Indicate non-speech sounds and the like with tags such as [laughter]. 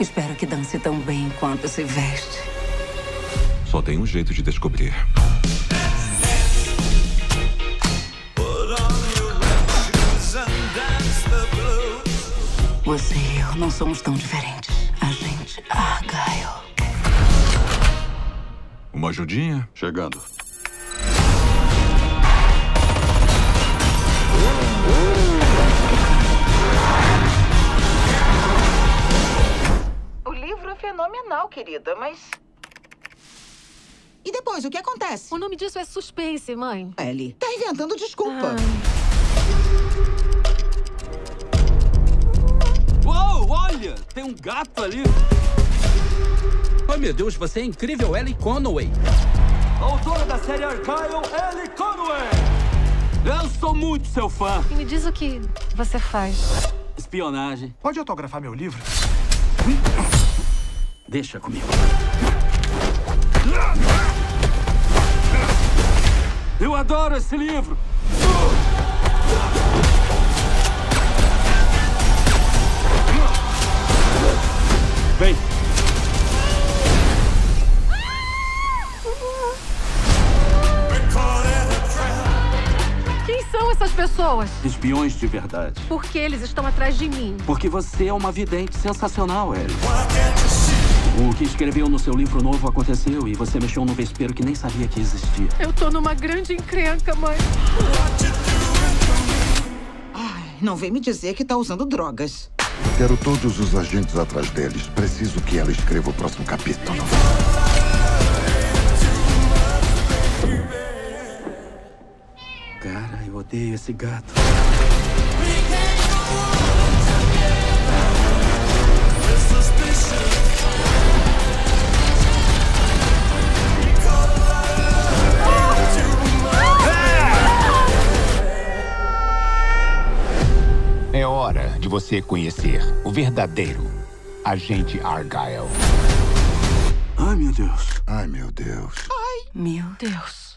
Espero que dance tão bem quanto se veste. Só tem um jeito de descobrir. Você e eu não somos tão diferentes. A gente. Argyle. Uma ajudinha? Chegando. Querida, mas. E depois, o que acontece? O nome disso é suspense, mãe. Ellie, tá inventando desculpa. Uou, olha! Tem um gato ali. Ai, meu Deus, você é incrível, Ellie Conway. Autora da série Argyle, Ellie Conway. Eu sou muito seu fã. E me diz o que você faz. Espionagem. Pode autografar meu livro? [laughs] Deixa comigo. Eu adoro esse livro. Vem. Quem são essas pessoas? Espiões de verdade. Por que eles estão atrás de mim? Porque você é uma vidente sensacional, Ellie. O que escreveu no seu livro novo aconteceu e você mexeu num vespeiro que nem sabia que existia. Eu tô numa grande encrenca, mãe. Ai, não vem me dizer que tá usando drogas. Quero todos os agentes atrás deles. Preciso que ela escreva o próximo capítulo. Cara, eu odeio esse gato. É hora de você conhecer o verdadeiro agente Argyle. Ai, meu Deus. Ai, meu Deus. Meu Deus.